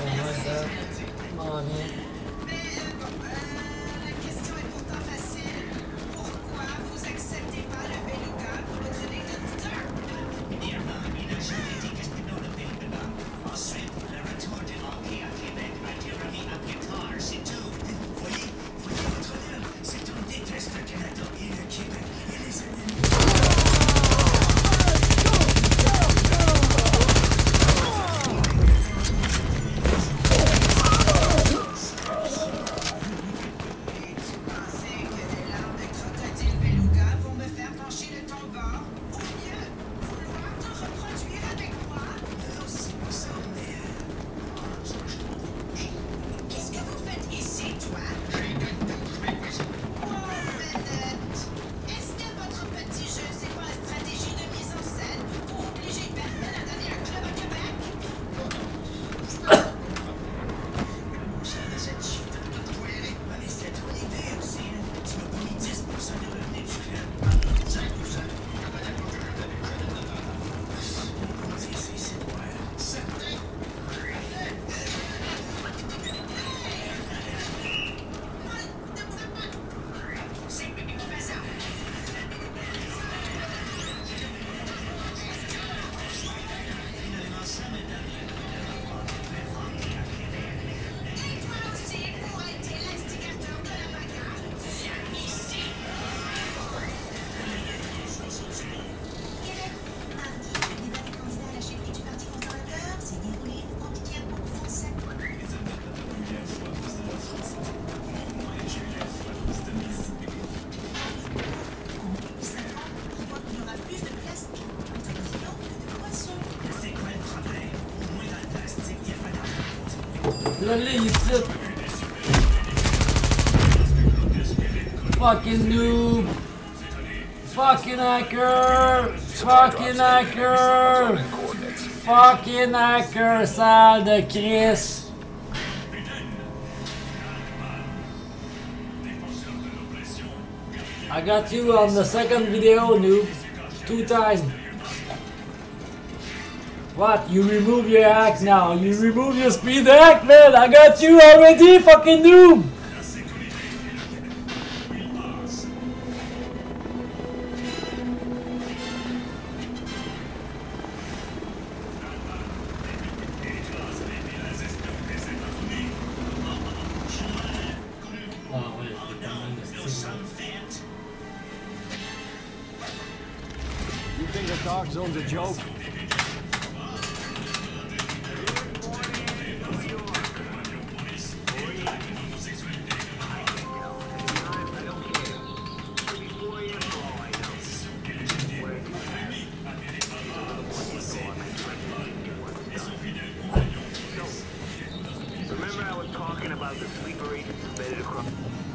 Come on, man. Lele, you zip. Fucking noob. Fucking hacker. Fucking hacker. Fucking hacker, sale de Chris. I got you on the second video, noob. Two times. What? You remove your hacks now. You remove your speed hacks, man. I got you already, fucking Doom. You think the dark zone's a joke? sleeper agents embedded across...